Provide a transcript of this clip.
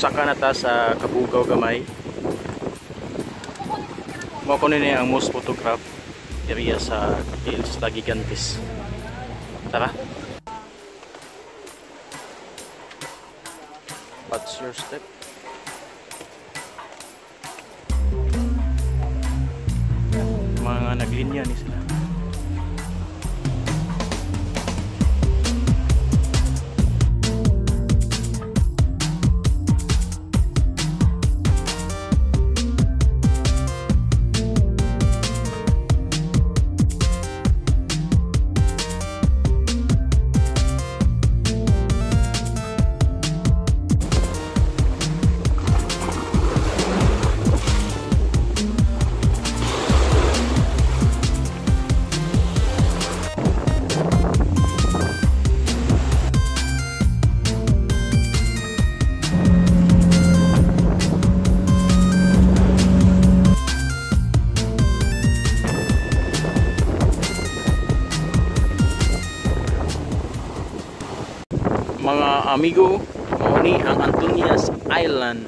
saka na ta sa Kabugaw Gamay. Mo ko ni ang most photograph area sa Hills Tagigantes. Tara. What's your step? Mga naglinya ni sila. Mga amigo mao ang Antonias Island